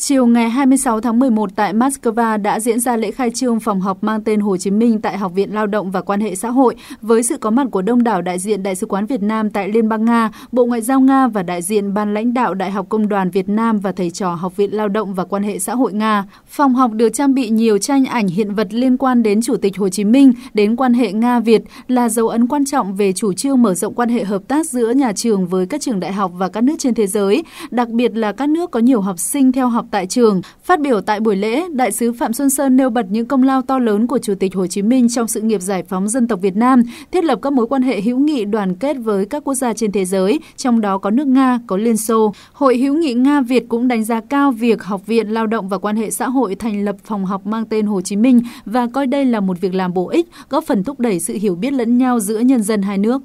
Chiều ngày 26 tháng 11 tại Moscow đã diễn ra lễ khai trương phòng học mang tên Hồ Chí Minh tại Học viện Lao động và Quan hệ xã hội với sự có mặt của đông đảo đại diện Đại sứ quán Việt Nam tại Liên bang Nga, Bộ Ngoại giao Nga và đại diện ban lãnh đạo Đại học Công đoàn Việt Nam và thầy trò Học viện Lao động và Quan hệ xã hội Nga. Phòng học được trang bị nhiều tranh ảnh hiện vật liên quan đến Chủ tịch Hồ Chí Minh, đến quan hệ Nga-Việt là dấu ấn quan trọng về chủ trương mở rộng quan hệ hợp tác giữa nhà trường với các trường đại học và các nước trên thế giới, đặc biệt là các nước có nhiều học sinh theo học tại trường. Phát biểu tại buổi lễ, Đại sứ Phạm Xuân Sơn nêu bật những công lao to lớn của Chủ tịch Hồ Chí Minh trong sự nghiệp giải phóng dân tộc Việt Nam, thiết lập các mối quan hệ hữu nghị đoàn kết với các quốc gia trên thế giới, trong đó có nước Nga, có Liên Xô. Hội hữu nghị Nga-Việt cũng đánh giá cao việc Học viện Lao động và Quan hệ xã hội thành lập phòng học mang tên Hồ Chí Minh và coi đây là một việc làm bổ ích, góp phần thúc đẩy sự hiểu biết lẫn nhau giữa nhân dân hai nước.